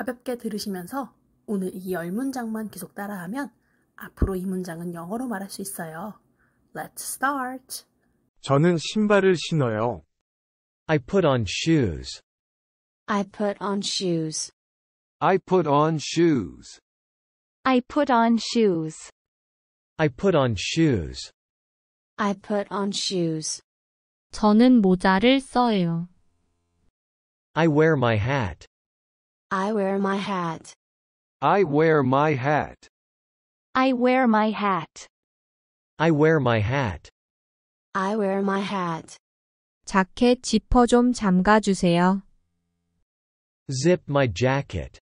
가볍게 들으시면서 오늘 이 열 문장만 계속 따라하면 앞으로 이 문장은 영어로 말할 수 있어요. Let's start. 저는 신발을 신어요. I put on shoes. I put on shoes. I put on shoes. I put on shoes. I put on shoes. I put on shoes. 저는 모자를 써요. I wear my hat. I wear my hat. I wear my hat. I wear my hat. I wear my hat. I wear my hat. 자켓 지퍼 좀 잠가주세요. Zip my jacket.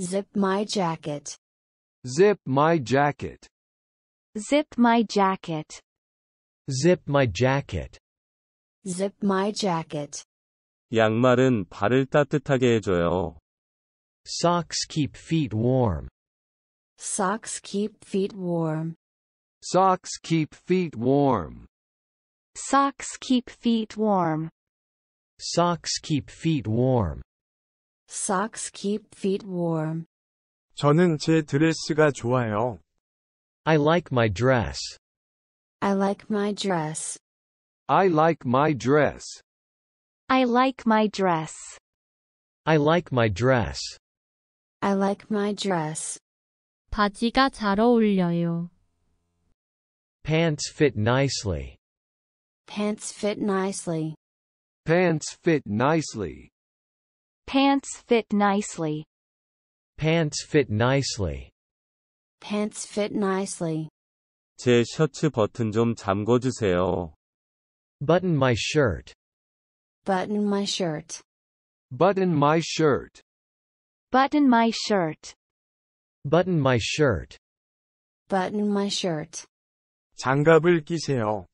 Zip my jacket. Zip my jacket. Zip my jacket. Zip my jacket. Zip my jacket. 양말은 발을 따뜻하게 해줘요. Socks keep feet warm. Socks keep feet warm. Socks keep feet warm. Socks keep feet warm. Socks keep feet warm. Socks keep feet warm. 저는 제 드레스가 좋아요. I like my dress. I like my dress. I like my dress. I like my dress. I like my dress. I like my dress. 바지가 잘 어울려요. Pants fit nicely. Pants fit nicely. Pants fit nicely. Pants fit nicely. Pants fit nicely. Pants fit nicely. 제 셔츠 버튼 좀 잠궈주세요. Button my shirt. Button my shirt. Button my shirt. Button my shirt. Button my shirt. Button my shirt. 장갑을 끼세요.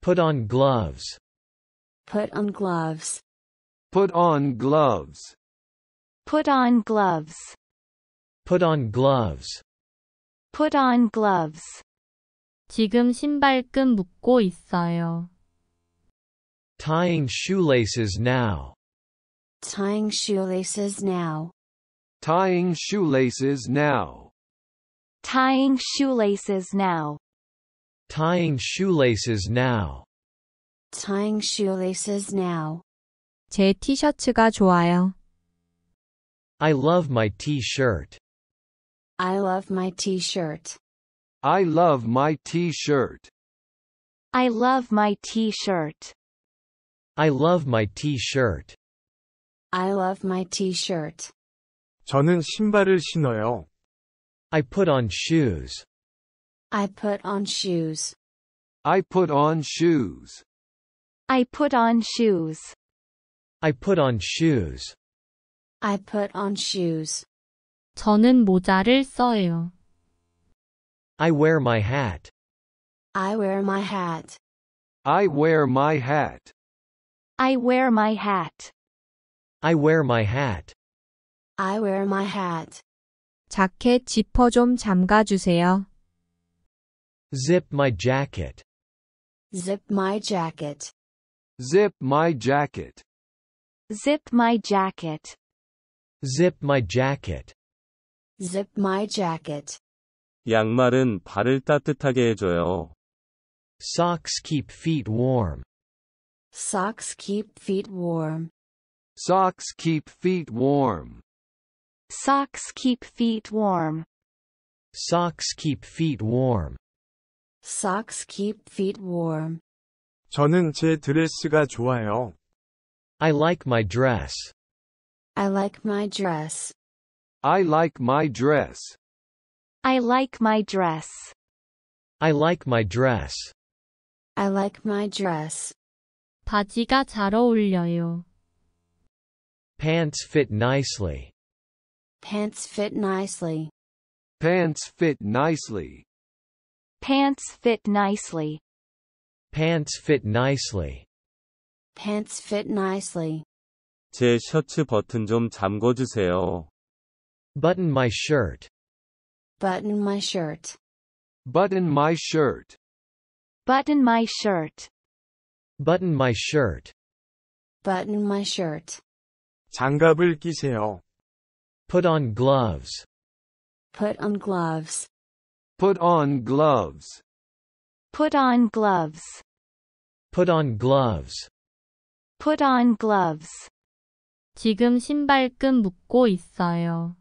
Put on gloves. Put on gloves. Put on gloves. Put on gloves. Put on gloves. Put on gloves. 지금 신발끈 묶고 있어요. Tying shoelaces now. Tying shoelaces now. Tying shoelaces now. Tying shoelaces now. Tying shoelaces now. Tying shoelaces now. 제 티셔츠가 좋아요. I love my t-shirt. I love my t-shirt. I love my t-shirt. I love my t-shirt. I love my t-shirt. I love my t-shirt. 저는 신발을 신어요. I put on shoes. I put on shoes. I put on shoes. I put on shoes. I put on shoes. I put on shoes. 저는 모자를 써요. I wear my hat. I wear my hat. I wear my hat. I wear my hat. I wear my hat. I wear my hat. 자켓 지퍼 좀 잠가주세요. Zip my jacket. Zip my jacket. Zip my jacket. Zip my jacket. Zip my jacket. Zip my jacket. 양말은 발을 따뜻하게 해줘요. Socks keep feet warm. Socks keep feet warm. Socks keep feet warm. Socks keep feet warm. Socks keep feet warm. Socks keep feet warm. 저는 제 드레스가 좋아요. I like my dress. I like my dress. I like my dress. I like my dress. I like my dress. I like my dress. 바지가 잘 어울려요. Pants fit nicely. Pants fit nicely. Pants fit nicely. Pants fit nicely. Pants fit nicely. Pants fit nicely. 제 셔츠 버튼 좀 잠궈주세요. Button my shirt. Button my shirt. Button my shirt. Button my shirt. Button my shirt. Button my shirt. 장갑을 끼세요. Put on gloves. Put on gloves. Put on gloves. Put on gloves. Put on gloves. Put on gloves. 지금 신발끈 묶고 있어요.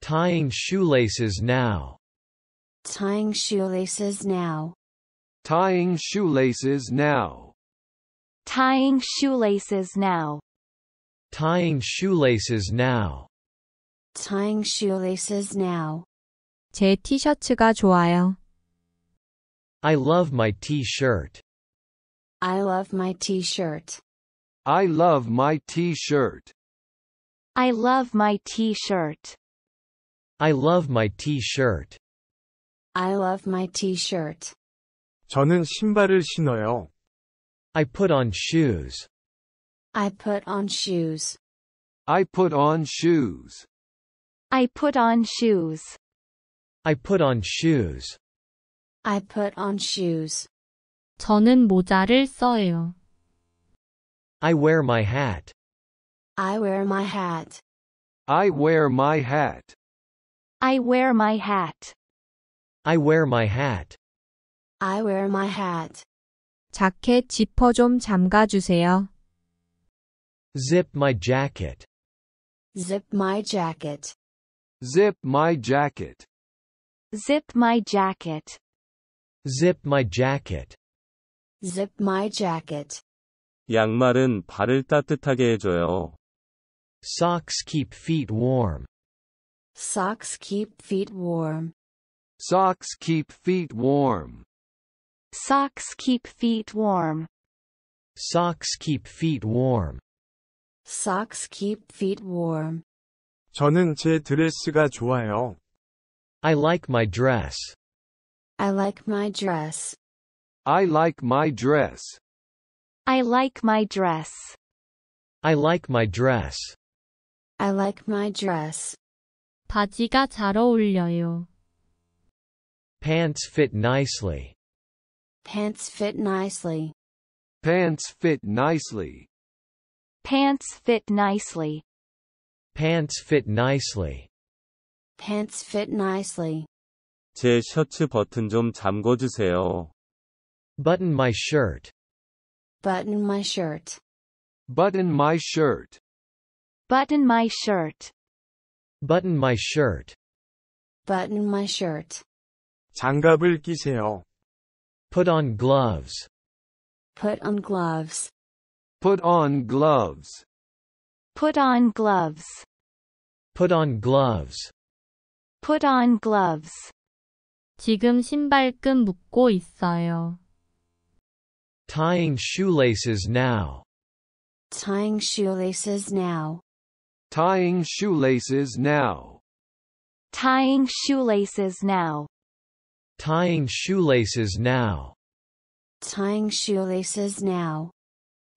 Tying shoelaces now. Tying shoelaces now. Tying shoelaces now. Tying shoelaces now. Tying shoelaces now. Tying shoelaces now. 제 티셔츠가 좋아요. I love my t-shirt. I love my t-shirt. I love my t-shirt. I love my t-shirt. I love my t-shirt. I love my t-shirt. 저는 신발을 신어요. I put on shoes. I put on shoes. I put on shoes. I put on shoes. I put on shoes. I put on shoes. 저는 모자를 써요. I wear my hat. I wear my hat. I wear my hat. I wear my hat. I wear my hat. I wear my hat. 자켓 지퍼 좀 잠가주세요. Zip my jacket. Zip my jacket. Zip my jacket. Zip my jacket. Zip my jacket. Zip my jacket. 양말은 발을 따뜻하게 해줘요. Socks keep feet warm. Socks keep feet warm. Socks keep feet warm. Socks keep feet warm. Socks keep feet warm. Socks keep feet warm. 저는 제 드레스가 좋아요. I like my dress. I like my dress. I like my dress. I like my dress. I like my dress. I like my dress. 바지가 잘 어울려요. Pants fit nicely. Pants fit nicely. Pants fit nicely. Pants fit nicely. Pants fit nicely. Pants fit nicely. 제 셔츠 버튼 좀 잠궈주세요. Button my shirt. Button my shirt. Button my shirt. Button my shirt. Button my shirt. Button my shirt. 장갑을 끼세요. Put on gloves. Put on gloves. Put on gloves. Put on gloves. Put on gloves. Put on gloves. 지금 신발끈 묶고 있어요. Tying shoelaces now. Tying shoelaces now. Tying shoelaces now. Tying shoelaces now. Tying shoelaces now. Tying shoelaces now.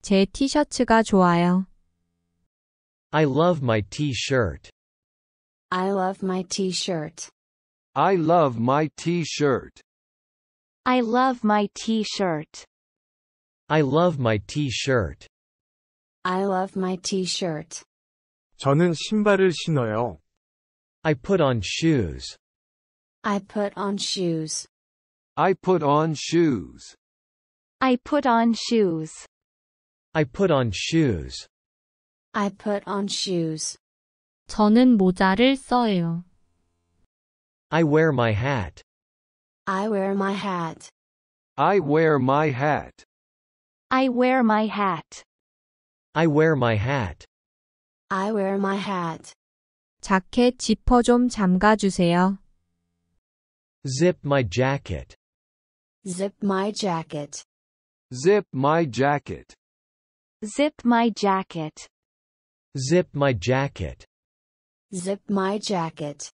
제 티셔츠가 좋아요. I love my t-shirt. I love my t-shirt. I love my t-shirt. I love my t-shirt. I love my t-shirt. I love my t-shirt. 저는 신발을 신어요. I put on shoes. I put on shoes. I put on shoes. I put on shoes. I put on shoes. I put on shoes. 저는 모자를 써요. I wear my hat. I wear my hat. I wear my hat. I wear my hat. I wear my hat. I wear my hat. 자켓 지퍼 좀 잠가주세요. Zip my jacket. Zip my jacket. Zip my jacket. Zip my jacket. Zip my jacket. Zip my jacket.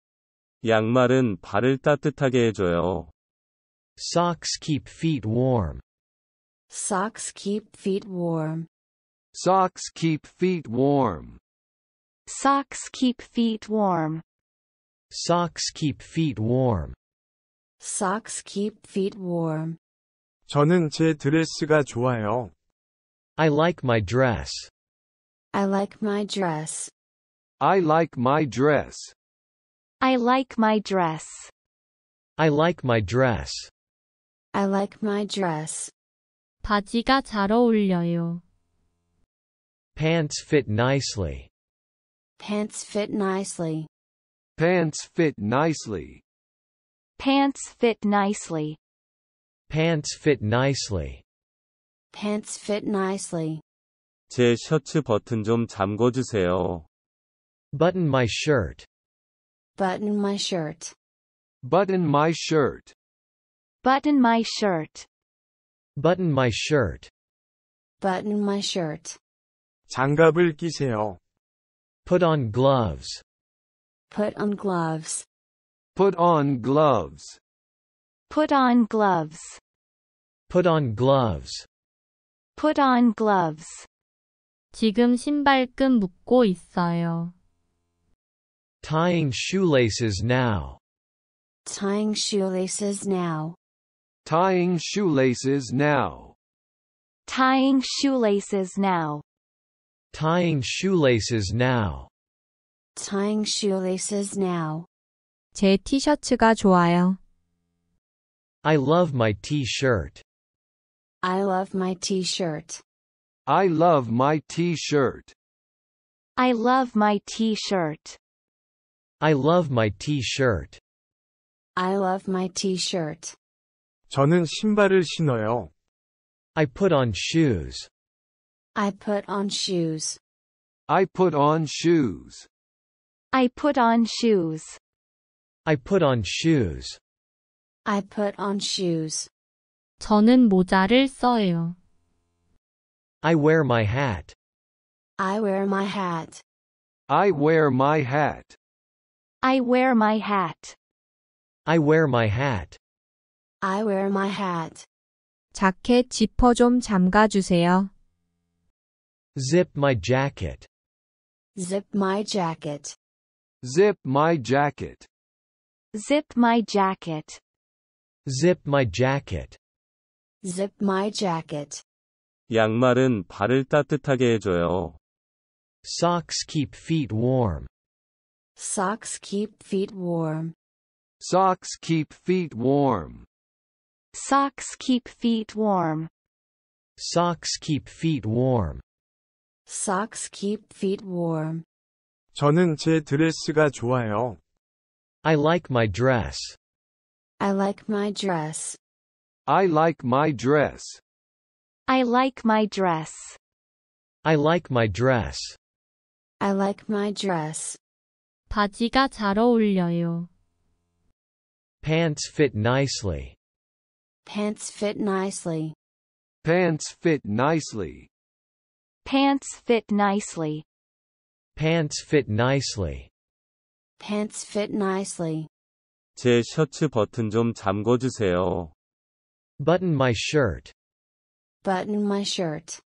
양말은 발을 따뜻하게 해줘요. Socks keep feet warm. Socks keep feet warm. Socks keep feet warm. Socks keep feet warm. Socks keep feet warm. Socks keep feet warm. 저는 제 드레스가 좋아요. I like my dress. I like my dress. I like my dress. I like my dress. I like my dress. I like my dress. 바지가 잘 어울려요. Pants fit nicely. Pants fit nicely. Pants fit nicely. Pants fit nicely. Pants fit nicely. Pants fit nicely. 제 셔츠 버튼 좀 잠궈주세요. Button my shirt. Button my shirt. Button my shirt. Button my shirt. Button my shirt. Button my shirt. 장갑을 끼세요. Put on gloves. Put on gloves. Put on gloves. Put on gloves. Put on gloves. Put on gloves. 지금 신발끈 묶고 있어요. Tying shoelaces now. Tying shoelaces now. Tying shoelaces now. Tying shoelaces now. Tying shoelaces now. Tying shoelaces now. 제 티셔츠가 좋아요. I love my t-shirt. I love my t-shirt. I love my t-shirt. I love my t-shirt. I love my t-shirt. I love my t-shirt. 저는 신발을 신어요. I put on shoes. I put on shoes. I put on shoes. I put on shoes. I put on shoes. I put on shoes. 저는 모자를 써요. I wear my hat. I wear my hat. I wear my hat. I wear my hat. I wear my hat. I wear my hat. 자켓 지퍼 좀 잠가주세요. Zip my jacket. Zip my jacket. Zip my jacket. Zip my jacket. Zip my jacket. Zip my jacket. 양말은 발을 따뜻하게 해줘요. Socks keep feet warm. Socks keep feet warm. Socks keep feet warm. Socks keep feet warm. Socks keep feet warm. Socks keep feet warm. 저는 제 드레스가 좋아요. I like my dress. I like my dress. I like my dress. I like my dress. I like my dress. I like my dress. 바지가 잘 어울려요. Pants fit nicely. Pants fit nicely. Pants fit nicely. Pants fit nicely. Pants fit nicely. Pants fit nicely. 제 셔츠 버튼 좀 잠궈주세요. Button my shirt. Button my shirt.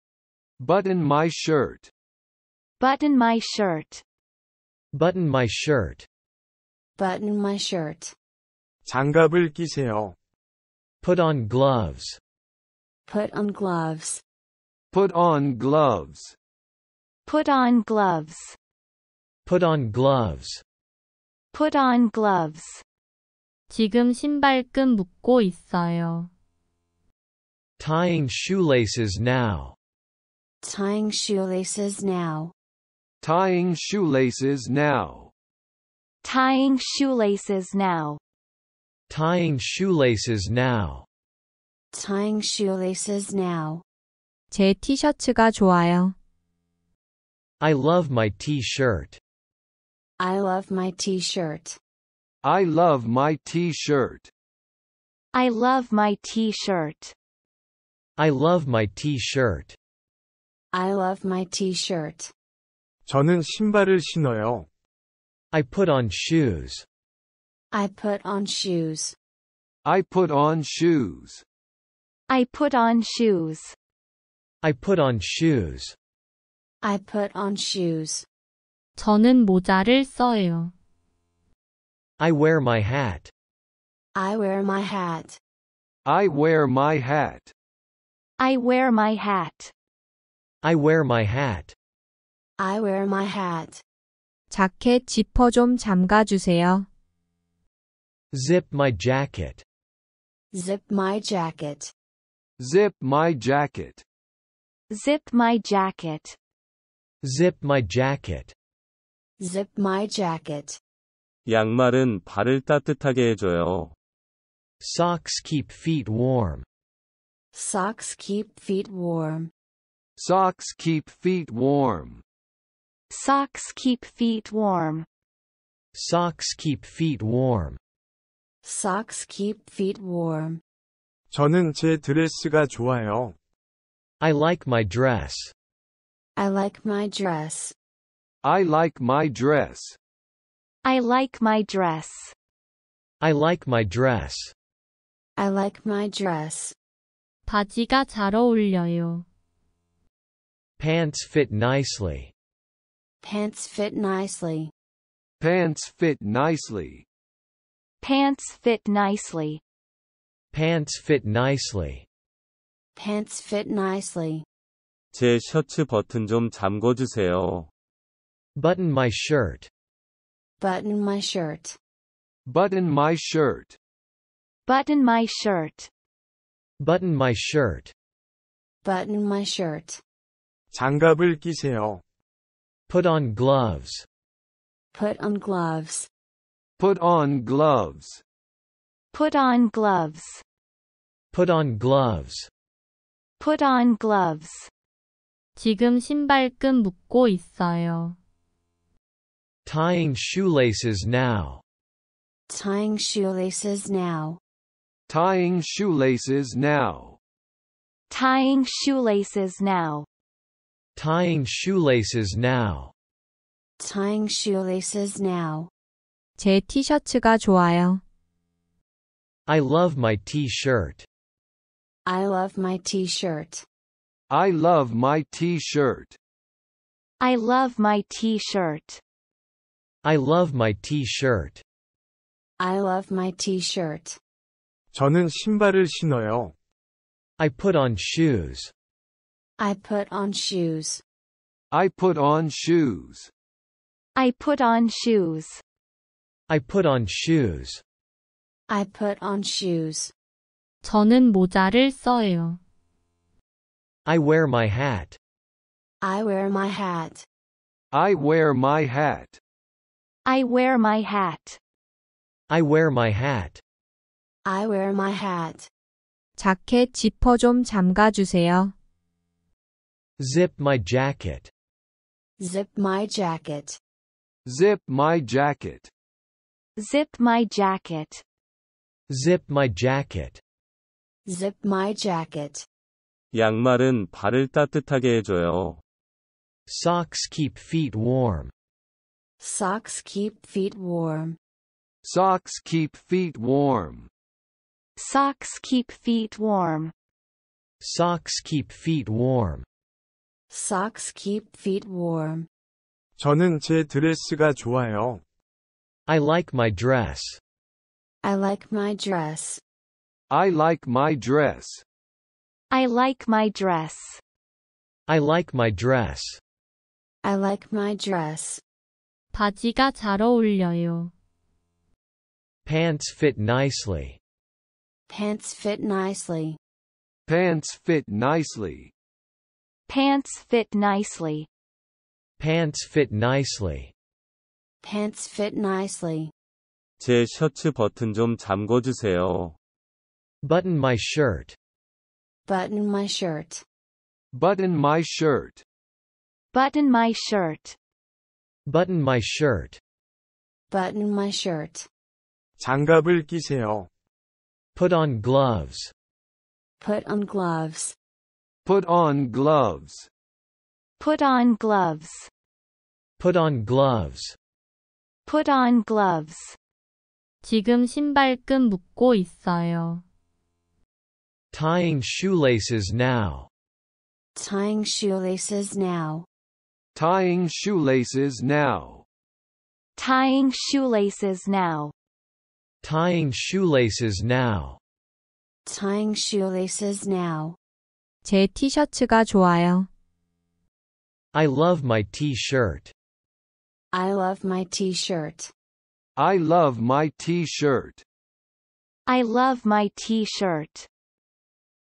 Button my shirt. Button my shirt. Button my shirt. Button my shirt. 장갑을 끼세요. Put on gloves. Put on gloves. Put on gloves. Put on gloves. Put on gloves. Put on gloves. 지금 신발끈 묶고 있어요. Tying shoelaces now. Tying shoelaces now. Tying shoelaces now. Tying shoelaces now. Tying shoelaces now. Tying shoelaces now. 제 티셔츠가 좋아요. I love my t-shirt. I love my t-shirt. I love my t-shirt. I love my t-shirt. I love my t-shirt. I love my t-shirt. 저는 신발을 신어요. I put on shoes. I put on shoes. I put on shoes. I put on shoes. I put on shoes. I put on shoes. 저는 모자를 써요. I wear my hat. I wear my hat. I wear my hat. I wear my hat. I wear my hat. I wear my hat. 자켓 지퍼 좀 잠가주세요. Zip my jacket. Zip my jacket. Zip my jacket. Zip my jacket. Zip my jacket. Zip my jacket. 양말은 발을 따뜻하게 해줘요. Socks keep feet warm. Socks keep feet warm. Socks keep feet warm. Socks keep feet warm. Socks keep feet warm. Socks keep feet warm. 저는 제 드레스가 좋아요. I like my dress. I like my dress. I like my dress. I like my dress. I like my dress. I like my dress. 바지가 잘 어울려요. Pants fit nicely. Pants fit nicely. Pants fit nicely. Pants fit nicely. Pants fit nicely. Pants fit nicely. 제 셔츠 버튼 좀 잠궈주세요. Button my shirt. Button my shirt. Button my shirt. Button my shirt. Button my shirt. Button my shirt. 장갑을 끼세요. Put on gloves. Put on gloves. Put on gloves. Put on gloves. Put on gloves. Put on gloves. 지금 신발끈 묶고 있어요. Tying shoelaces now. Tying shoelaces now. Tying shoelaces now. Tying shoelaces now. Tying shoelaces now. Tying shoelaces now. 제 티셔츠가 좋아요. I love my t-shirt. I love my t-shirt. I love my t-shirt. I love my t-shirt. I love my t-shirt. I love my t-shirt. 저는 신발을 신어요. I put on shoes. I put on shoes. I put on shoes. I put on shoes. I put on shoes. I put on shoes. 저는 모자를 써요. I wear my hat. I wear my hat. I wear my hat. I wear my hat. I wear my hat. I wear my hat. 자켓 지퍼 좀 잠가주세요. Zip my jacket. Zip my jacket. Zip my jacket. Zip my jacket. Zip my jacket. Zip my jacket. 양말은 발을 따뜻하게 해줘요. Socks keep feet warm. Socks keep feet warm. Socks keep feet warm. Socks keep feet warm. Socks keep feet warm. Socks keep feet warm. 저는 제 드레스가 좋아요. I like my dress. I like my dress. I like my dress. I like my dress. I like my dress. I like my dress. 바지가 잘 어울려요. Pants fit nicely. Pants fit nicely. Pants fit nicely. Pants fit nicely. Pants fit nicely. Pants fit nicely. 제 셔츠 버튼 좀 잠궈주세요. Button my shirt. Button my shirt. Button my shirt. Button my shirt. Button my shirt. Button my shirt. 장갑을 끼세요. Put on gloves. Put on gloves. Put on gloves. Put on gloves. Put on gloves. Put on gloves. 지금 신발끈 묶고 있어요. Tying shoelaces now. Tying shoelaces now. Tying shoelaces now. Tying shoelaces now. Tying shoelaces now. Tying shoelaces now. 제 티셔츠가 좋아요. I love my t-shirt. I love my t-shirt. I love my t-shirt. I love my t-shirt.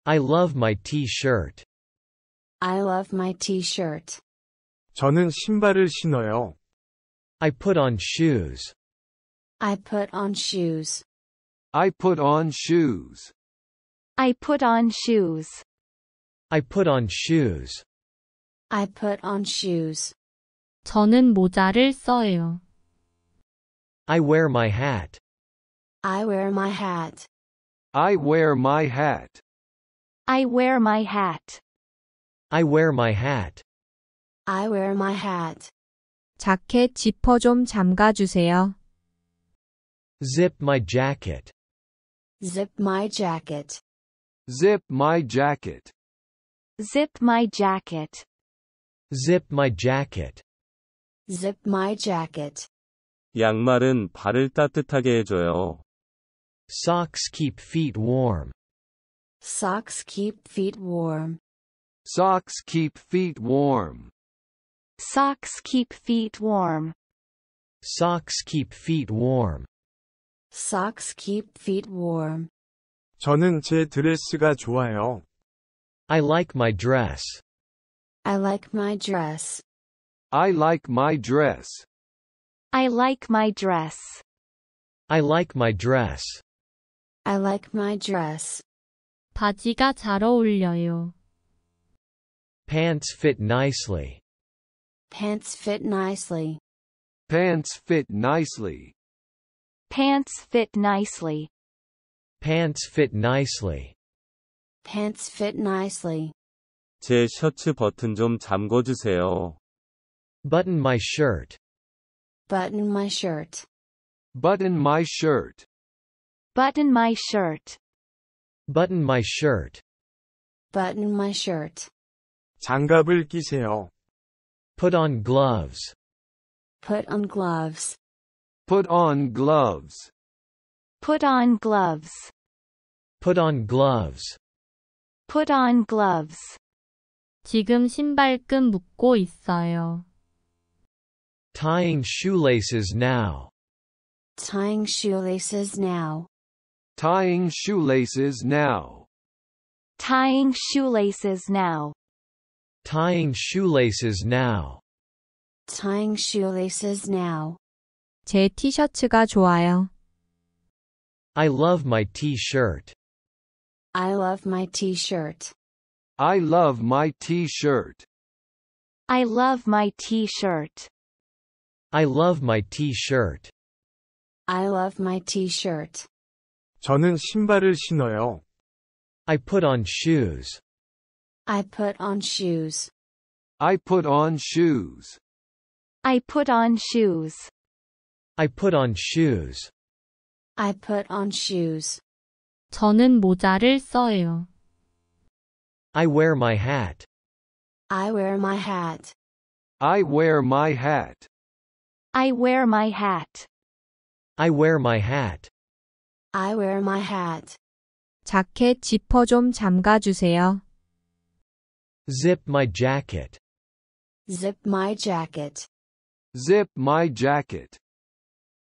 I love my t-shirt. I love my t-shirt. 저는 신발을 신어요. I put on shoes. I put on shoes. I put on shoes. I put on shoes. I put on shoes. I put on shoes. 저는 모자를 써요. I wear my hat. I wear my hat. I wear my hat. I wear my hat. I wear my hat. I wear my hat. 자켓 지퍼 좀 잠가주세요. Zip my jacket. Zip my jacket. Zip my jacket. Zip my jacket. Zip my jacket. Zip my jacket. 양말은 발을 따뜻하게 해줘요. Socks keep feet warm. Socks keep feet warm. Socks keep feet warm. Socks keep feet warm. Socks keep feet warm. Socks keep feet warm. 저는 제 드레스가 좋아요. I like my dress. I like my dress. I like my dress. I like my dress. I like my dress. I like my dress. 바지가 잘 어울려요. Pants fit nicely. Pants fit nicely. Pants fit nicely. Pants fit nicely. Pants fit nicely. Pants fit nicely. 제 셔츠 버튼 좀 잠궈주세요. Button my shirt. Button my shirt. Button my shirt. Button my shirt. Button my shirt. Button my shirt. 장갑을 끼세요. Put on gloves. Put on gloves. Put on gloves. Put on gloves. Put on gloves. Put on gloves. 지금 신발끈 묶고 있어요. Tying shoelaces now. Tying shoelaces now. Tying shoelaces now. Tying shoelaces now. Tying shoelaces now. Tying shoelaces now. 제 티셔츠가 좋아요. I love my t-shirt. I love my t-shirt. I love my t-shirt. I love my t-shirt. I love my t-shirt. I love my t-shirt. 저는 신발을 신어요. I put on shoes. I put on shoes. I put on shoes. I put on shoes. I put on shoes. I put on shoes. 저는 모자를 써요. I wear my hat. I wear my hat. I wear my hat. I wear my hat. I wear my hat. I wear my hat. 자켓 지퍼 좀 잠가주세요. Zip my jacket. Zip my jacket. Zip my jacket.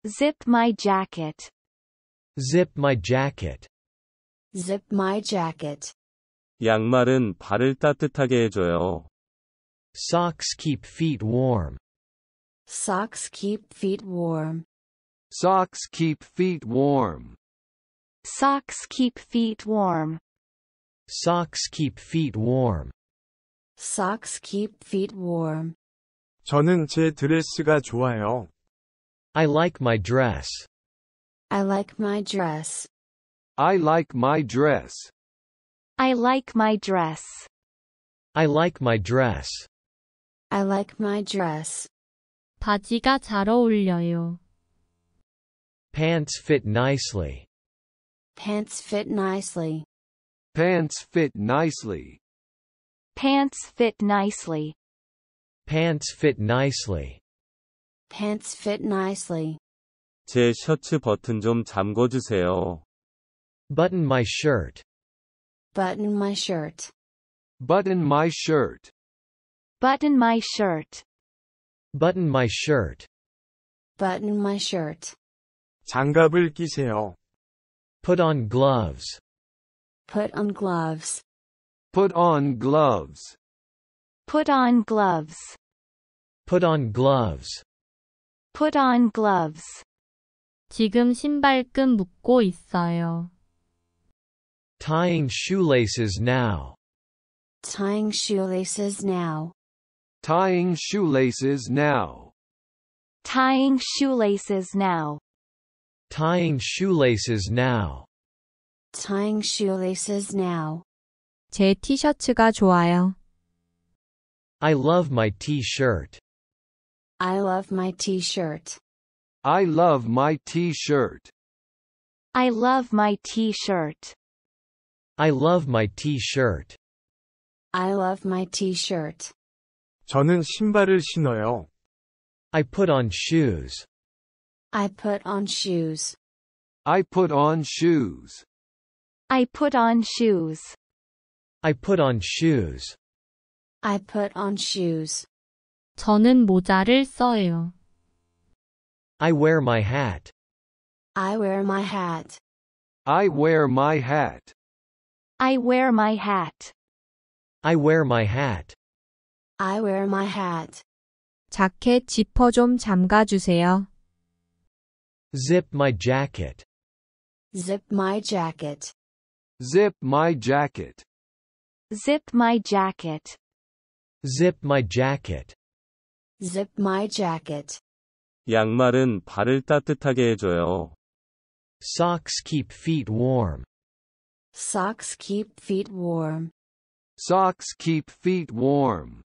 Zip my jacket. Zip my jacket. Zip my jacket. 양말은 발을 따뜻하게 해줘요. Socks keep feet warm. Socks keep feet warm. Socks keep feet warm. Socks keep feet warm. Socks keep feet warm. Socks keep feet warm. 저는 제 드레스가 좋아요. I like my dress. I like my dress. I like my dress. I like my dress. I like my dress. I like my dress. 바지가 잘 어울려요. Pants fit nicely. Pants fit nicely. Pants fit nicely. Pants fit nicely. Pants fit nicely. Pants fit nicely. 제 셔츠 버튼 좀 잠궈주세요. Button my shirt. Button my shirt. Button my shirt. Button my shirt. Button my shirt. Button my shirt. 장갑을 끼세요. Put on gloves. Put on gloves. Put on gloves. Put on gloves. Put on gloves. Put on gloves. 지금 신발끈 묶고 있어요. Tying shoelaces now. Tying shoelaces now. Tying shoelaces now. Tying shoelaces now. Tying shoelaces now. Tying shoelaces now. 제 티셔츠가 좋아요. I love my t-shirt. I love my t-shirt. I love my t-shirt. I love my t-shirt. I love my t-shirt. I love my t-shirt. 저는 신발을 신어요. I put on shoes. I put on shoes. I put on shoes. I put on shoes. I put on shoes. I put on shoes. 저는 모자를 써요. I wear my hat. I wear my hat. I wear my hat. I wear my hat. I wear my hat. I wear my hat. 자켓 지퍼 좀 잠가주세요. Zip my jacket. Zip my jacket. Zip my jacket. Zip my jacket. Zip my jacket. Zip my jacket. 양말은 발을 따뜻하게 해줘요. Socks keep feet warm. Socks keep feet warm. Socks keep feet warm.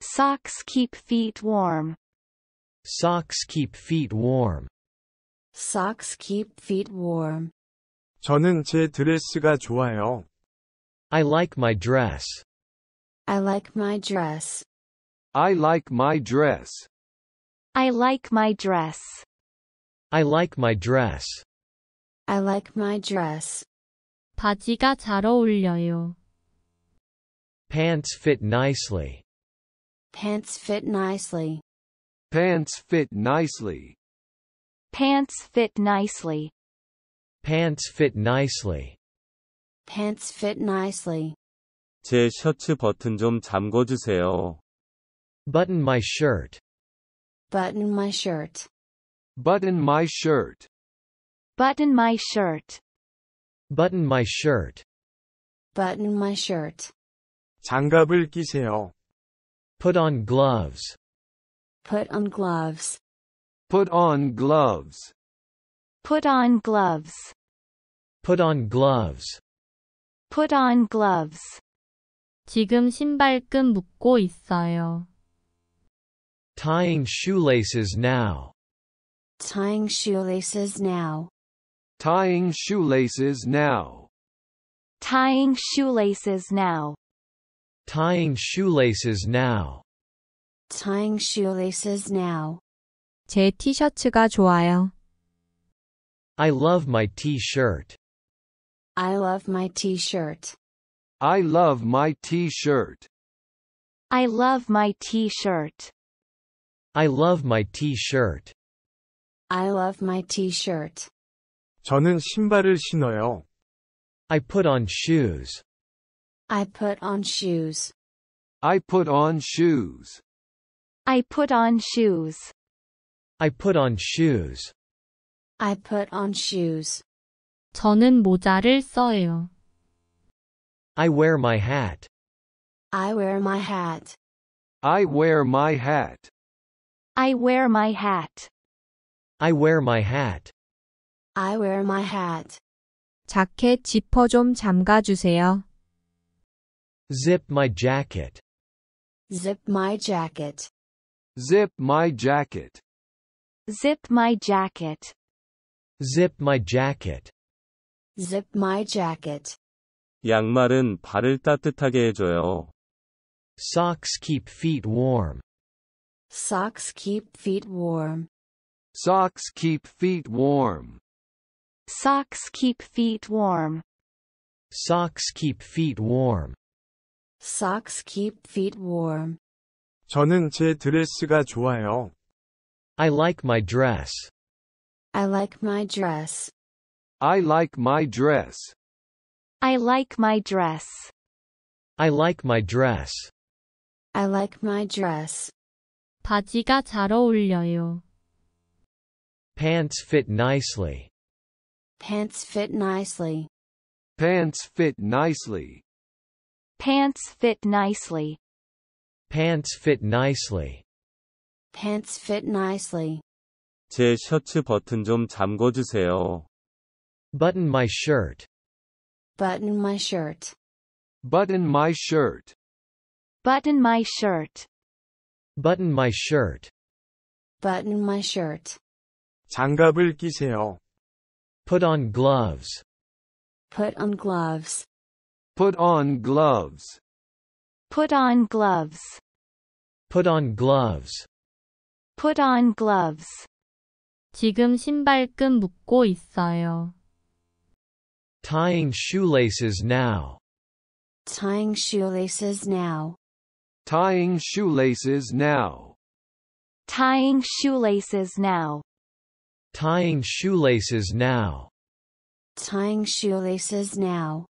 Socks keep feet warm. Socks keep feet warm. Socks keep feet warm. 저는 제 드레스가 좋아요. I like my dress. I like my dress. I like my dress. I like my dress. I like my dress. I like my dress. 바지가 잘 어울려요. Pants fit nicely. Pants fit nicely. Pants fit nicely. Pants fit nicely. Pants fit nicely. Pants fit nicely. 제 셔츠 버튼 좀 잠궈주세요. Button my shirt. Button my shirt. Button my shirt. Button my shirt. Button my shirt. Button my shirt. 장갑을 끼세요. Put on gloves. Put on gloves. Put on gloves. Put on gloves. Put on gloves. Put on gloves. 지금 신발끈 묶고 있어요. Tying shoelaces now. Tying shoelaces now. Tying shoelaces now. Tying shoelaces now. Tying shoelaces now. Tying shoelaces now. 제 티셔츠가 좋아요. I love my t-shirt. I love my t-shirt. I love my t-shirt. I love my t-shirt. I love my t-shirt. I love my t-shirt. 저는 신발을 신어요. I put on shoes. I put on shoes. I put on shoes. I put on shoes. I put on shoes. I put on shoes. 저는 모자를 써요. I wear my hat. I wear my hat. I wear my hat. I wear my hat. I wear my hat. I wear my hat. 자켓 지퍼 좀 잠가주세요. Zip my jacket. Zip my jacket. Zip my jacket. Zip my jacket. Zip my jacket. Zip my jacket. 양말은 발을 따뜻하게 해줘요. Socks keep feet warm. Socks keep feet warm. Socks keep feet warm. Socks keep feet warm. Socks keep feet warm. Socks keep feet warm. 저는 제 드레스가 좋아요. I like my dress. I like my dress. I like my dress. I like my dress. I like my dress. I like my dress. 바지가 잘 어울려요. Pants fit nicely. Pants fit nicely. Pants fit nicely. Pants fit nicely. Pants fit nicely. Pants fit nicely. 제 셔츠 버튼 좀 잠궈주세요. Button my shirt. Button my shirt. Button my shirt. Button my shirt. Button my shirt. Button my shirt. 장갑을 끼세요. Put on gloves. Put on gloves. Put on gloves. Put on gloves. Put on gloves. Put on gloves. 지금 신발끈 묶고 있어요. Tying shoelaces now. Tying shoelaces now. Tying shoelaces now. Tying shoelaces now. Tying shoelaces now. Tying shoelaces now.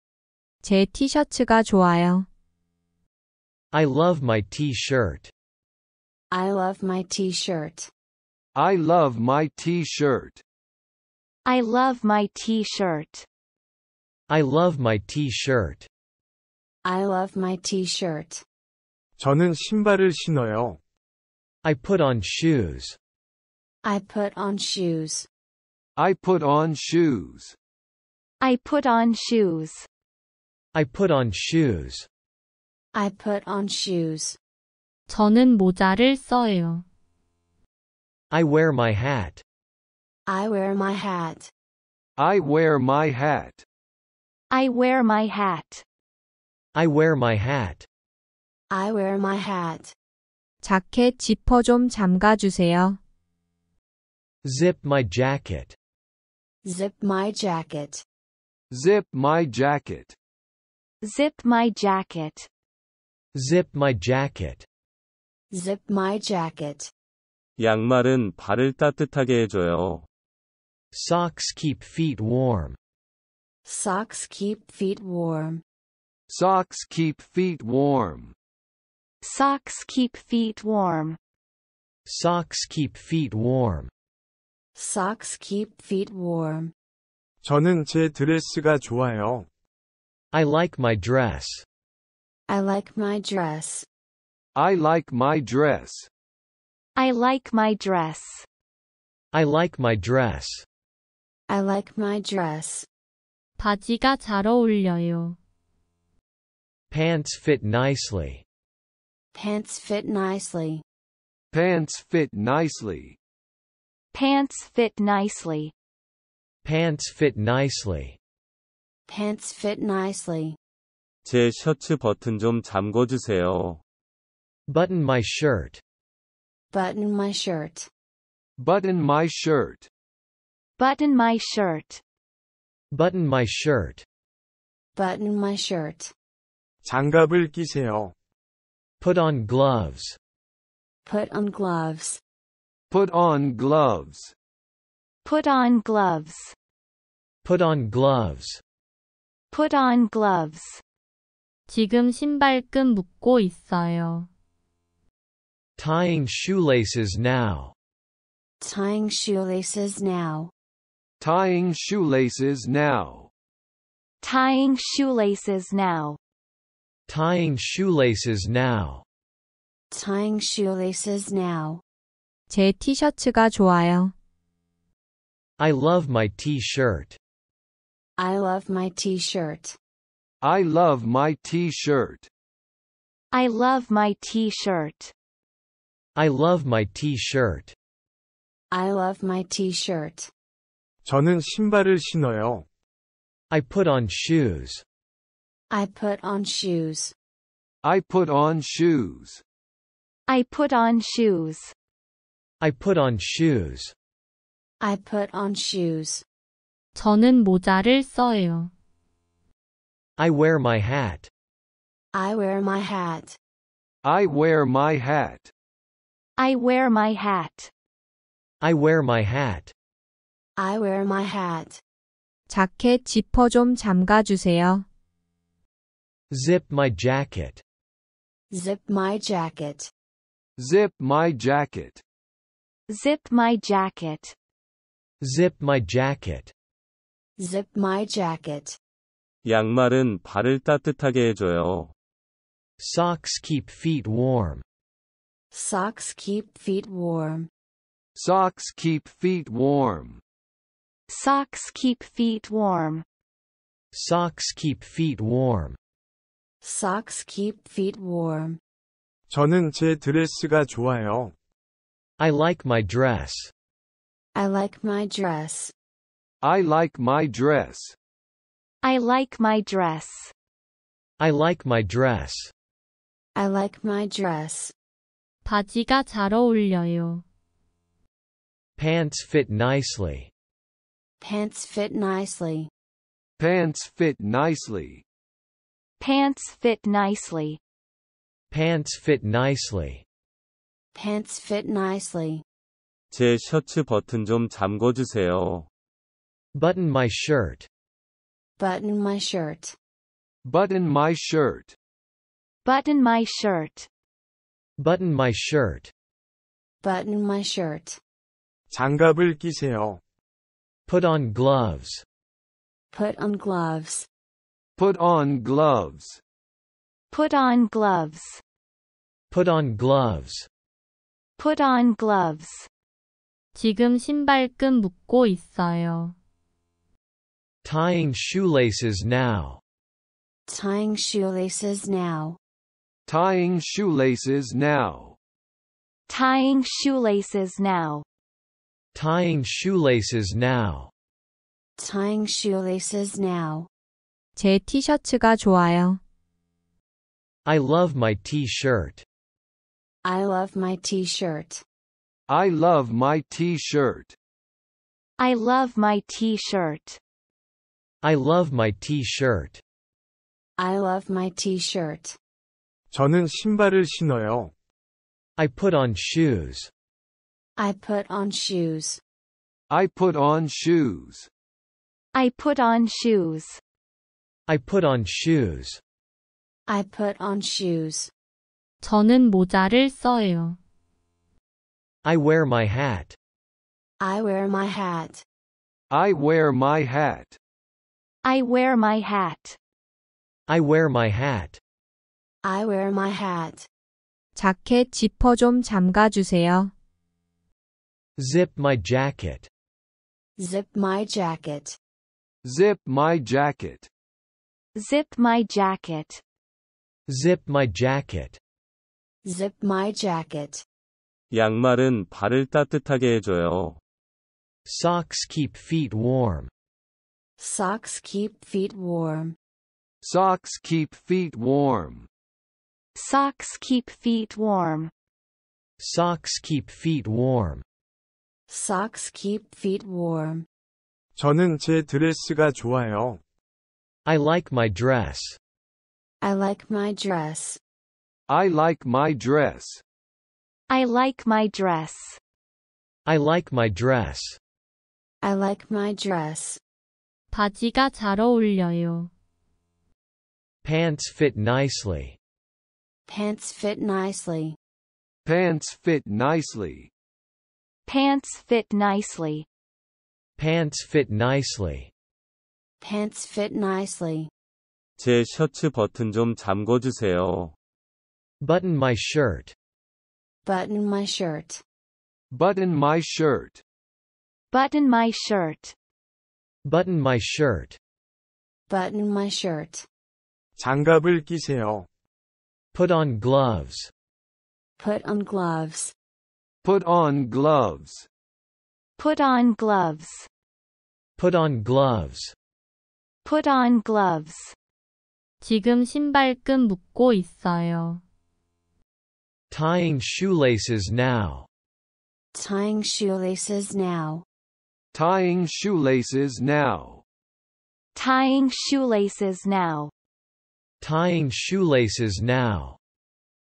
제 티셔츠가 좋아요. I love my t-shirt. I love my t-shirt. I love my t-shirt. I love my t-shirt. I love my t-shirt. I love my t-shirt. 저는 신발을 신어요. I put on shoes. I put on shoes. I put on shoes. I put on shoes. I put on shoes. I put on shoes. 저는 모자를 써요. I wear my hat. I wear my hat. I wear my hat. I wear my hat. I wear my hat. I wear my hat. 자켓 지퍼 좀 잠가주세요. Zip my jacket. Zip my jacket. Zip my jacket. Zip my jacket. Zip my jacket. Zip my jacket. 양말은 발을 따뜻하게 해줘요. Socks keep feet warm. Socks keep feet warm. Socks keep feet warm. Socks keep feet warm. Socks keep feet warm. Socks keep feet warm. 저는 제 드레스가 좋아요. I like my dress. I like my dress. I like my dress. I like my dress. I like my dress. I like my dress. 바지가 잘 어울려요. Pants fit nicely. Pants fit nicely. Pants fit nicely. Pants fit nicely. Pants fit nicely. Pants fit nicely. 제 셔츠 버튼 좀 잠궈주세요. Button my shirt. Button my shirt. Button my shirt. Button my shirt. Button my shirt. Button my shirt. 장갑을 끼세요. Put on gloves. Put on gloves. Put on gloves. Put on gloves. Put on gloves. Put on gloves. 지금 신발끈 묶고 있어요. Tying shoelaces now. Tying shoelaces now. Tying shoelaces now. Tying shoelaces now. Tying shoelaces now. Tying shoelaces now. 제 티셔츠가 좋아요. I love my t-shirt. I love my t-shirt. I love my t-shirt. I love my t-shirt. I love my t-shirt. I love my t-shirt. 저는 신발을 신어요. I put on shoes. I put on shoes. I put on shoes. I put on shoes. I put on shoes. I put on shoes. 저는 모자를 써요. I wear my hat. I wear my hat. I wear my hat. I wear my hat. I wear my hat. I wear my hat. 자켓 지퍼 좀 잠가주세요. Zip my jacket. Zip my jacket. Zip my jacket. Zip my jacket. Zip my jacket. Zip my jacket. 양말은 발을 따뜻하게 해줘요. Socks keep feet warm. Socks keep feet warm. Socks keep feet warm. Socks keep feet warm. Socks keep feet warm. Socks keep feet warm. 저는 제 드레스가 좋아요. I like my dress. I like my dress. I like my dress. I like my dress. I like my dress. I like my dress. 바지가 잘 어울려요. Pants fit nicely. Pants fit nicely. Pants fit nicely. Pants fit nicely. Pants fit nicely. Pants fit nicely. 제 셔츠 버튼 좀 잠궈주세요. Button my shirt. Button my shirt. Button my shirt. Button my shirt. Button my shirt. Button my shirt. 장갑을 끼세요. Put on gloves. Put on gloves. Put on gloves. Put on gloves. Put on gloves. Put on gloves. 지금 신발끈 묶고 있어요. Tying shoelaces now. Tying shoelaces now. Tying shoelaces now. Tying shoelaces now. Tying shoelaces now. Tying shoelaces now. 제 티셔츠가 좋아요. I love my t-shirt. I love my t-shirt. I love my t-shirt. I love my t-shirt. I love my t-shirt. I love my t-shirt. 저는 신발을 신어요. I put on shoes. I put on shoes. I put on shoes. I put on shoes. I put on shoes. I put on shoes. 저는 모자를 써요. I wear my hat. I wear my hat. I wear my hat. I wear my hat. I wear my hat. I wear my hat. 자켓 지퍼 좀 잠가주세요. Zip my jacket. Zip my jacket. Zip my jacket. Zip my jacket. Zip my jacket. Zip my jacket. 양말은 발을 따뜻하게 해줘요. Socks keep feet warm. Socks keep feet warm. Socks keep feet warm. Socks keep feet warm. Socks keep feet warm. Socks keep feet warm. 저는 제 드레스가 좋아요. I like my dress. I like my dress. I like my dress. I like my dress. I like my dress. I like my dress. 바지가 잘 어울려요. Pants fit nicely. Pants fit nicely. Pants fit nicely. Pants fit nicely. Pants fit nicely. Pants fit nicely. 제 셔츠 버튼 좀 잠궈주세요. Button my shirt. Button my shirt. Button my shirt. Button my shirt. Button my shirt. Button my shirt. 장갑을 끼세요. Put on gloves. Put on gloves. Put on gloves. Put on gloves. Put on gloves. Put on gloves. 지금 신발끈 묶고 있어요. Tying shoelaces now. Tying shoelaces now. Tying shoelaces now. Tying shoelaces now. Tying shoelaces now.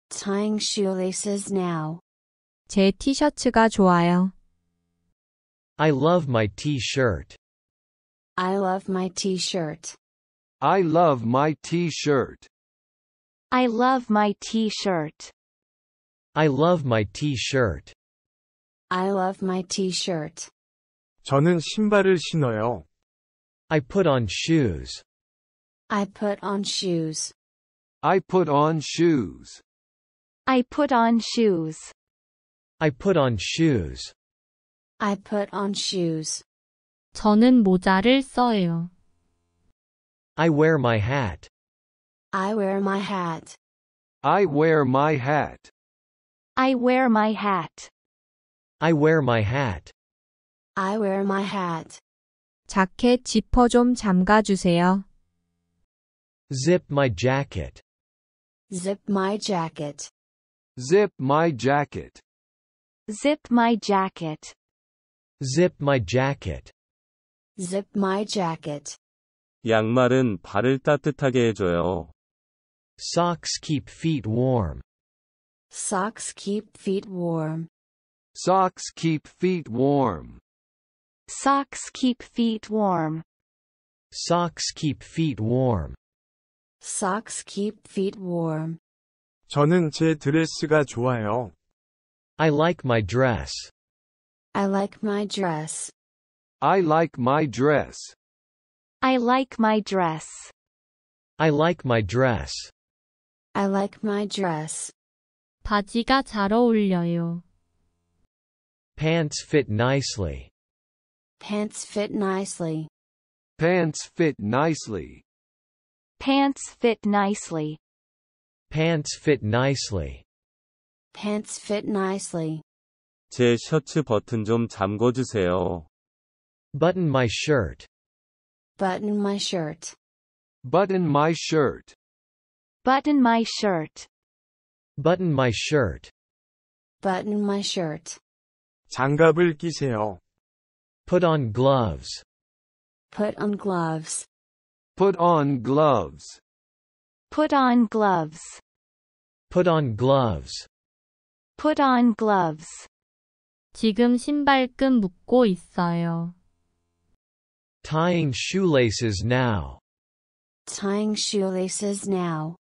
Tying shoelaces now. 제 티셔츠가 좋아요. I love my t-shirt. I love my t-shirt. I love my t-shirt. I love my t-shirt. I love my t-shirt. I love my t-shirt. 저는 신발을 신어요. I put on shoes. I put on shoes. I put on shoes. I put on shoes. I put on shoes. I put on shoes. 저는 모자를 써요. I wear my hat. I wear my hat. I wear my hat. I wear my hat. I wear my hat. I wear my hat. 자켓 지퍼 좀 잠가주세요. Zip my jacket. Zip my jacket. Zip my jacket. Zip my jacket. Zip my jacket. Zip my jacket. 양말은 발을 따뜻하게 해줘요. Socks keep feet warm. Socks keep feet warm. Socks keep feet warm. Socks keep feet warm. Socks keep feet warm. Socks keep feet warm. 저는 제 드레스가 좋아요. I like my dress. I like my dress. I like my dress. I like my dress. I like my dress. I like my dress. 바지가 잘 어울려요. Pants fit nicely. Pants fit nicely. Pants fit nicely. Pants fit nicely. Pants fit nicely. Pants fit nicely. 제 셔츠 버튼 좀 잠궈주세요. Button my shirt. Button my shirt. Button my shirt. Button my shirt. Button my shirt. Button my shirt. 장갑을 끼세요. Put on gloves. Put on gloves. Put on gloves. Put on gloves. Put on gloves. Put on gloves. 지금 신발끈 묶고 있어요. Tying shoelaces now. Tying shoelaces now.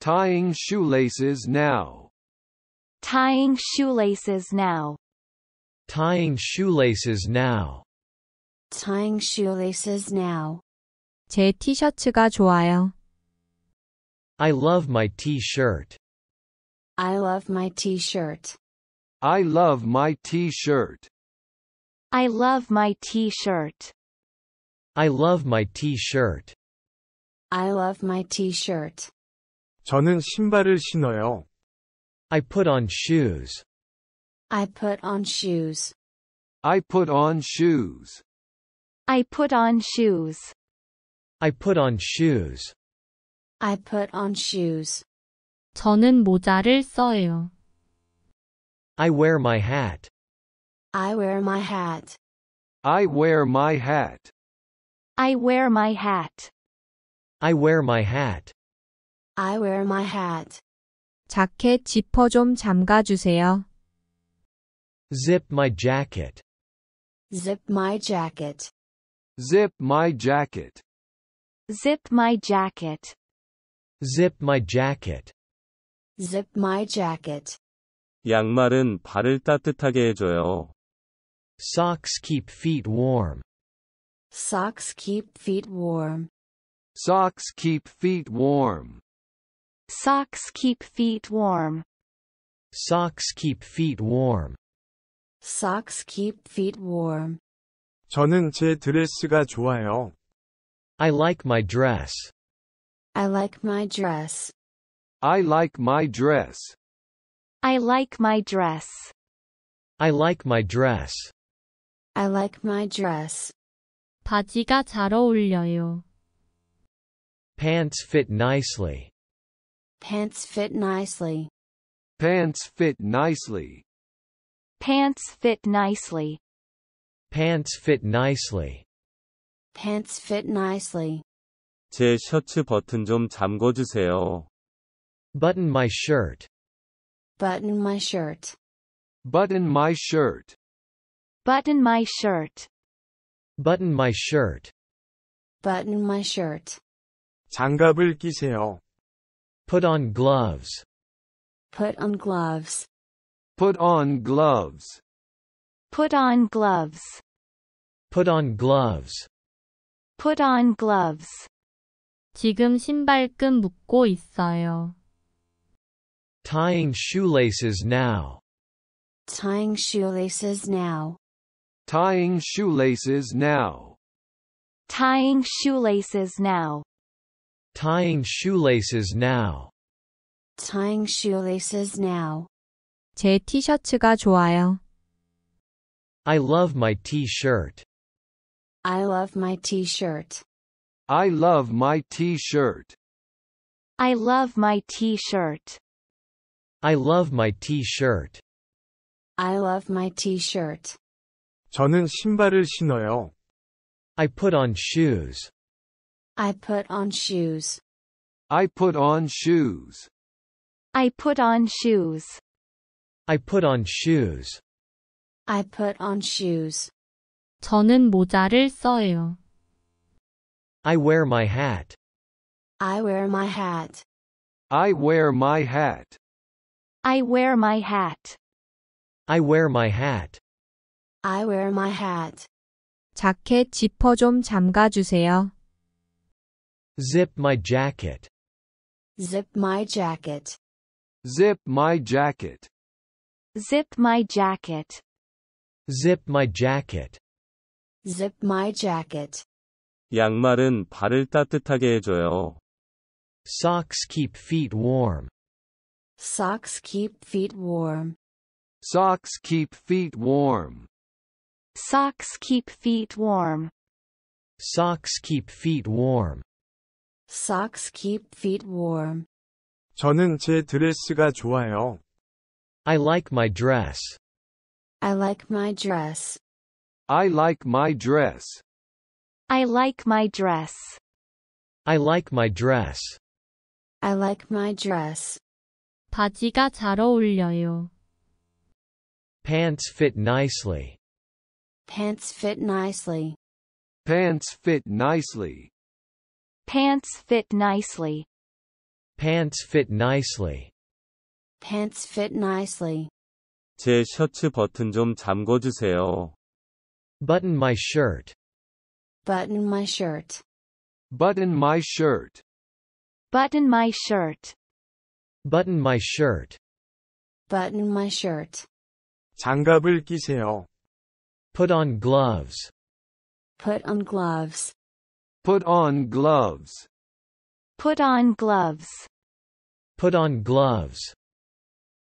Tying shoelaces now. Tying shoelaces now. Tying shoelaces now. Tying shoelaces now. 제 티셔츠가 좋아요. I love my t-shirt. I love my t-shirt. I love my t-shirt. I love my t-shirt. I love my t-shirt. I love my t-shirt. 저는 신발을 신어요. I put on shoes. I put on shoes. I put on shoes. I put on shoes. I put on shoes. I put on shoes. 저는 모자를 써요. I wear my hat. I wear my hat. I wear my hat. I wear my hat. I wear my hat. I wear my hat. 자켓 지퍼 좀 잠가주세요. Zip my jacket. Zip my jacket. Zip my jacket. Zip my jacket. Zip my jacket. Zip my jacket. 양말은 발을 따뜻하게 해줘요. Socks keep feet warm. Socks keep feet warm. Socks keep feet warm. Socks keep feet warm. Socks keep feet warm. Socks keep feet warm. 저는 제 드레스가 좋아요. I like my dress. I like my dress. I like my dress. I like my dress. I like my dress. I like my dress. 바지가 잘 어울려요. Pants fit nicely. Pants fit nicely. Pants fit nicely. Pants fit nicely. Pants fit nicely. Pants fit nicely. 제 셔츠 버튼 좀 잠궈주세요. Button my shirt. Button my shirt. Button my shirt. Button my shirt. Button my shirt. Button my shirt. 장갑을 끼세요. Put on gloves. Put on gloves. Put on gloves. Put on gloves. Put on gloves. Put on gloves. 지금 신발끈 묶고 있어요. Tying shoelaces now. Tying shoelaces now. Tying shoelaces now. Tying shoelaces now. Tying shoelaces now. Tying shoelaces now. 제 티셔츠가 좋아요. I love my t-shirt. I love my t-shirt. I love my t-shirt. I love my t-shirt. I love my t-shirt. I love my t-shirt. 저는 신발을 신어요. I put on shoes. I put on shoes. I put on shoes. I put on shoes. I put on shoes. I put on shoes. 저는 모자를 써요. I wear my hat. I wear my hat. I wear my hat. I wear my hat. I wear my hat. I wear my hat. 자켓 지퍼 좀 잠가주세요. Zip my jacket. Zip my jacket. Zip my jacket. Zip my jacket. Zip my jacket. Zip my jacket. 양말은 발을 따뜻하게 해줘요. Socks keep feet warm. Socks keep feet warm. Socks keep feet warm. Socks keep feet warm. Socks keep feet warm. Socks keep feet warm. 저는 제 드레스가 좋아요. I like my dress. I like my dress. I like my dress. I like my dress. I like my dress. I like my dress. 바지가 잘 어울려요. Pants fit nicely. Pants fit nicely. Pants fit nicely. Pants fit nicely. Pants fit nicely. Pants fit nicely. 제 셔츠 버튼 좀 잠궈주세요. Button my shirt. Button my shirt. Button my shirt. Button my shirt. Button my shirt. Button my shirt. 장갑을 끼세요. Put on gloves. Put on gloves. Put on gloves. Put on gloves. Put on gloves.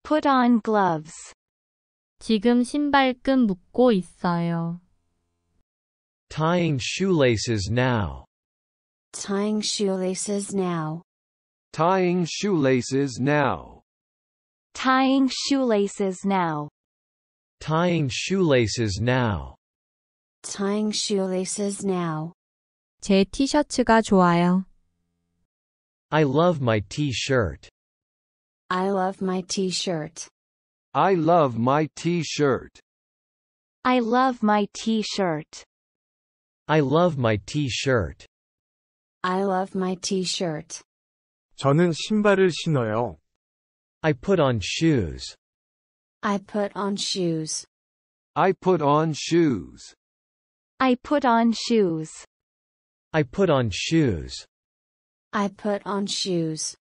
Put on gloves. 지금 신발끈 묶고 있어요. Tying shoelaces now. Tying shoelaces now. Tying shoelaces now. Tying shoelaces now. Tying shoelaces now. Tying shoelaces now. 제 티셔츠가 좋아요. I love my t-shirt. I love my t-shirt. I love my t-shirt. I love my t-shirt. I love my t-shirt. I love my t-shirt. 저는 신발을 신어요. I put on shoes. I put on shoes. I put on shoes. I put on shoes. I put on shoes. I put on shoes.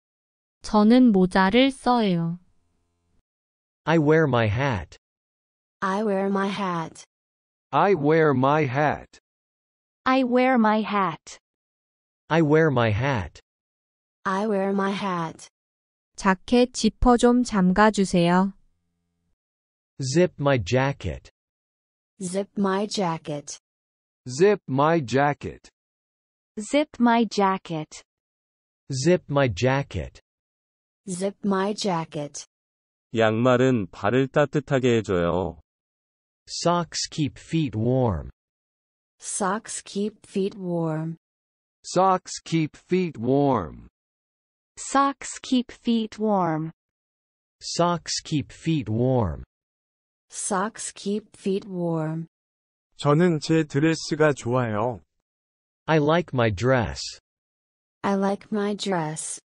저는 모자를 써요. I wear my hat. I wear my hat. I wear my hat. I wear my hat. I wear my hat. I wear my hat. 자켓 지퍼 좀 잠가주세요. Zip my jacket. Zip my jacket. Zip my jacket. Zip my jacket. Zip my jacket. Zip my jacket. 양말은 발을 따뜻하게 해줘요. Socks keep feet warm. Socks keep feet warm. Socks keep feet warm. Socks keep feet warm. Socks keep feet warm. Socks keep feet warm. 저는 제 드레스가 좋아요. I like my dress. I like my dress.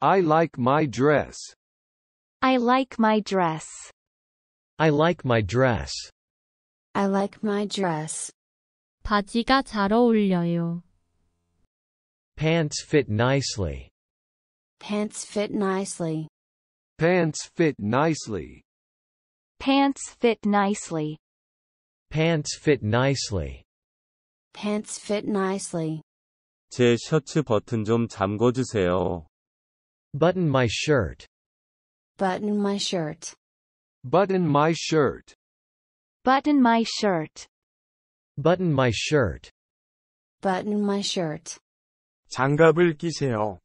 I like my dress. I like my dress. I like my dress. I like my dress. 바지가 잘 어울려요. Pants fit nicely. Pants fit nicely. Pants fit nicely. Pants fit nicely. Pants fit nicely. Pants fit nicely. 제 셔츠 버튼 좀 잠궈주세요. Button my shirt. Button my shirt. Button my shirt. Button my shirt. Button my shirt. Button my shirt. 장갑을 끼세요.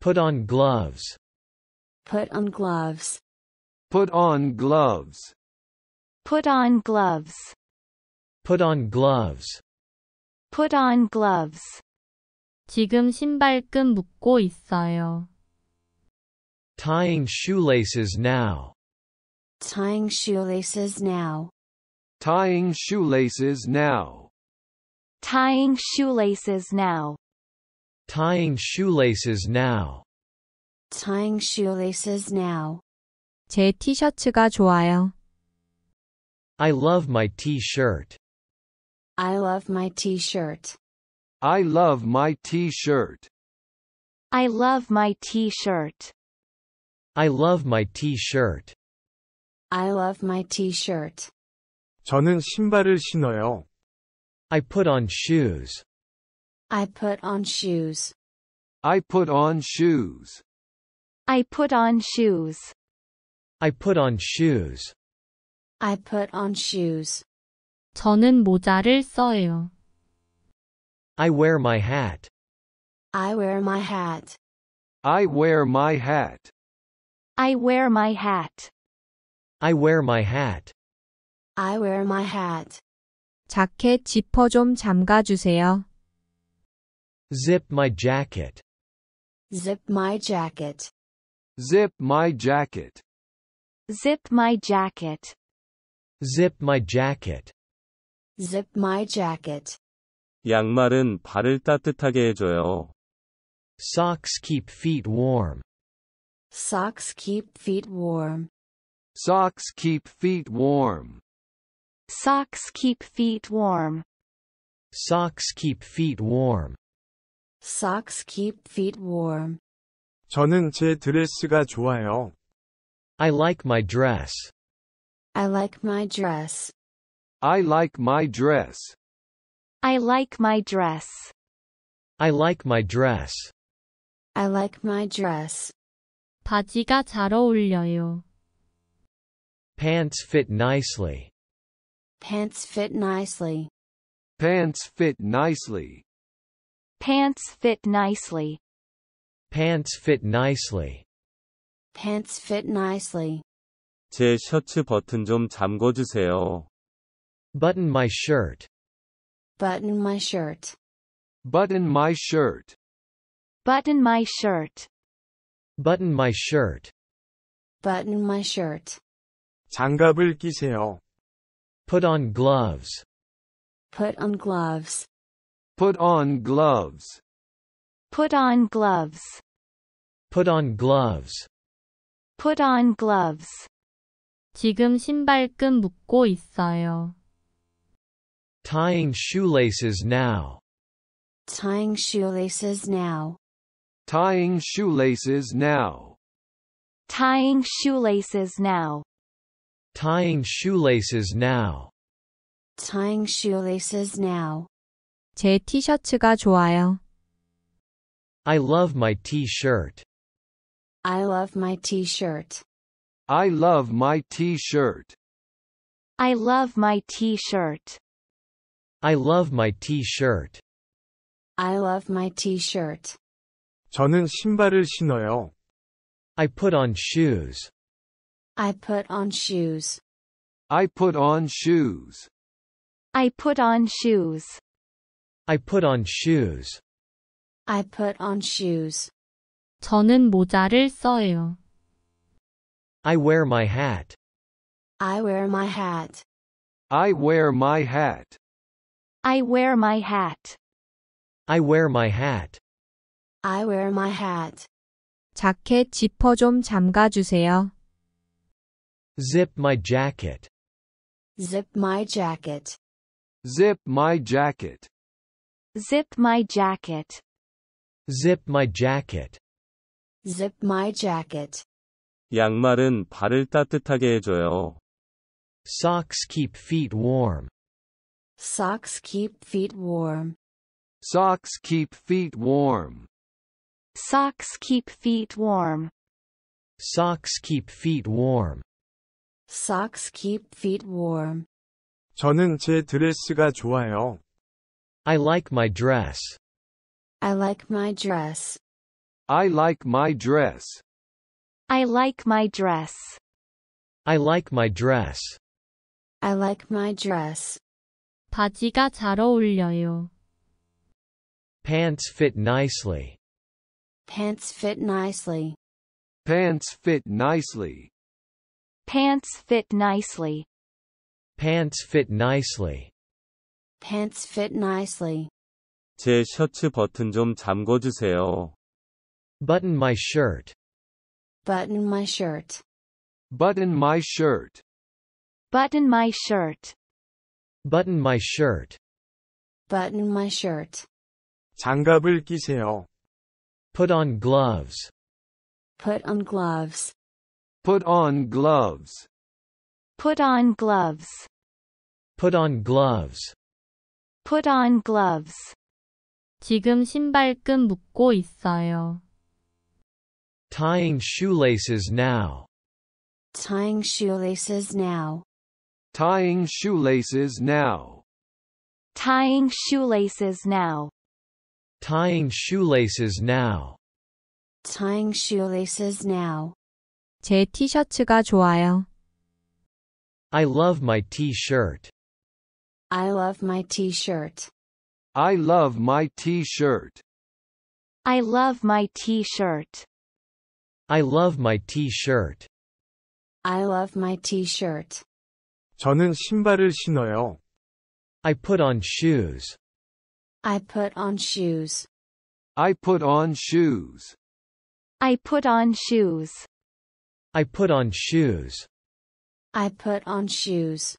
Put on gloves. Put on gloves. Put on gloves. Put on gloves. Put on gloves. Put on gloves. 지금 신발끈 묶고 있어요. Tying shoelaces now. Tying shoelaces now. Tying shoelaces now. Tying shoelaces now. Tying shoelaces now. Tying shoelaces now. 제 티셔츠가 좋아요. I love my t-shirt. I love my t-shirt. I love my t-shirt. I love my t-shirt. I love my t-shirt. I love my t-shirt. 저는 신발을 신어요. I put on shoes. I put on shoes. I put on shoes. I put on shoes. I put on shoes. I put on shoes. 저는 모자를 써요. I wear my hat. I wear my hat. I wear my hat. I wear my hat. I wear my hat. I wear my hat. 자켓 지퍼 좀 잠가주세요. Zip my jacket. Zip my jacket. Zip my jacket. Zip my jacket. Zip my jacket. Zip my jacket. 양말은 발을 따뜻하게 해줘요. Socks keep feet warm. Socks keep feet warm. Socks keep feet warm. Socks keep feet warm. Socks keep feet warm. Socks keep feet warm. 저는 제 드레스가 좋아요. I like my dress. I like my dress. I like my dress. I like my dress. I like my dress. I like my dress. 바지가 잘 어울려요. Pants fit nicely. Pants fit nicely. Pants fit nicely. Pants fit nicely. Pants fit nicely. Pants fit nicely. 제 셔츠 버튼 좀 잠궈주세요. Button my shirt. Button my shirt. Button my shirt. Button my shirt. Button my shirt. Button my shirt. 장갑을 끼세요. Put on gloves. Put on gloves. Put on gloves. Put on gloves. Put on gloves. Put on gloves. 지금 신발끈 묶고 있어요. Tying shoelaces now. Tying shoelaces now. Tying shoelaces now. Tying shoelaces now. Tying shoelaces now. Tying shoelaces now. 제 티셔츠가 좋아요. I love my t-shirt. I love my t-shirt. I love my t-shirt. I love my t-shirt. I love my t-shirt. I love my t-shirt. 저는 신발을 신어요. I put on shoes. I put on shoes. I put on shoes. I put on shoes. I put on shoes. I put on shoes. 저는 모자를 써요. I wear my hat. I wear my hat. I wear my hat. I wear my hat. I wear my hat. I wear my hat. 자켓 지퍼 좀 잠가주세요. Zip my jacket. Zip my jacket. Zip my jacket. Zip my jacket. Zip my jacket. Zip my jacket. 양말은 발을 따뜻하게 해줘요. Socks keep feet warm. Socks keep feet warm. Socks keep feet warm. Socks keep feet warm. Socks keep feet warm. Socks keep feet warm. 저는 제 드레스가 좋아요. I like my dress. I like my dress. I like my dress. I like my dress. I like my dress. I like my dress. 바지가 잘 어울려요. Pants fit nicely. Pants fit nicely. Pants fit nicely. Pants fit nicely. Pants fit nicely. Pants fit nicely. 제 셔츠 버튼 좀 잠궈주세요. Button my shirt. Button my shirt. Button my shirt. Button my shirt. Button my shirt. Button my shirt. 장갑을 끼세요. Put on gloves. Put on gloves. Put on gloves. Put on gloves. Put on gloves. Put on gloves. 지금 신발끈 묶고 있어요. Tying shoelaces now. Tying shoelaces now. Tying shoelaces now. Tying shoelaces now. Tying shoelaces now. Tying shoelaces now. 제 티셔츠가 좋아요. I love my t-shirt. I love my t-shirt. I love my t-shirt. I love my t-shirt. I love my t-shirt. I love my t-shirt. 저는 신발을 신어요. I put on shoes. I put on shoes. I put on shoes. I put on shoes. I put on shoes. I put on shoes.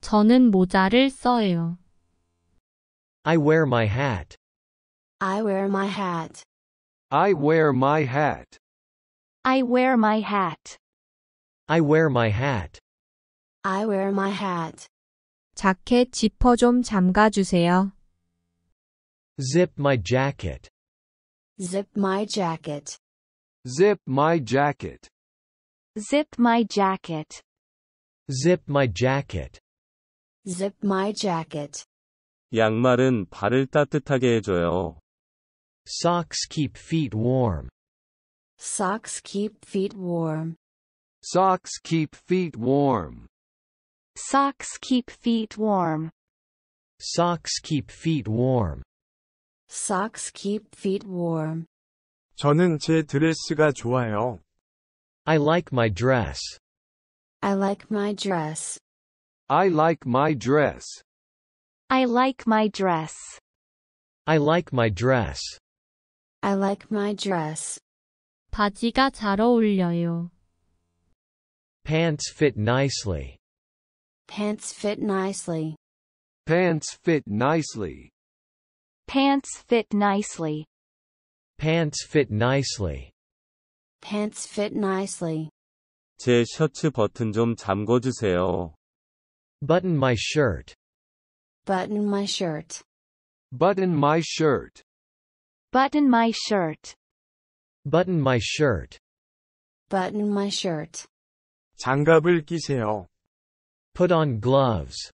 저는 모자를 써요. I wear my hat. I wear my hat. I wear my hat. I wear my hat. I wear my hat. I wear my hat. 자켓 지퍼 좀 잠가주세요. Zip my jacket. Zip my jacket. Zip my jacket. Zip my jacket. Zip my jacket. Zip my jacket. 양말은 발을 따뜻하게 해줘요. Socks keep feet warm. Socks keep feet warm. Socks keep feet warm. Socks keep feet warm. Socks keep feet warm. Socks keep feet warm. 저는 제 드레스가 좋아요. I like my dress. I like my dress. I like my dress. I like my dress. I like my dress. I like my dress. 바지가 잘 어울려요. Pants fit nicely. Pants fit nicely. Pants fit nicely. Pants fit nicely. Pants fit nicely. Pants fit nicely. 제 셔츠 버튼 좀 잠궈주세요. Button my shirt. Button my shirt. Button my shirt. Button my shirt. Button my shirt. Button my shirt. 장갑을 끼세요. Put on gloves.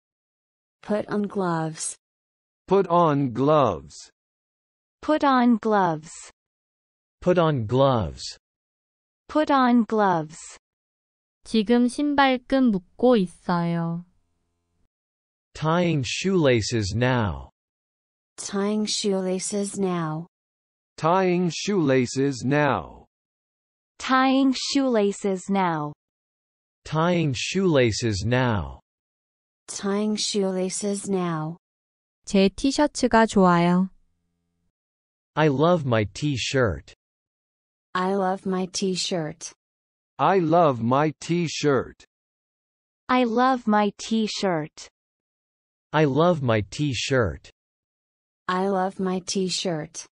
Put on gloves. Put on gloves. Put on gloves. Put on gloves. Put on gloves. 지금 신발끈 묶고 있어요. Tying shoelaces now. Tying shoelaces now. Tying shoelaces now. Tying shoelaces now. Tying shoelaces now. Tying shoelaces now. 제 티셔츠가 좋아요. I love my t-shirt. I love my t-shirt. I love my t-shirt. I love my t-shirt. I love my t-shirt. I love my t-shirt.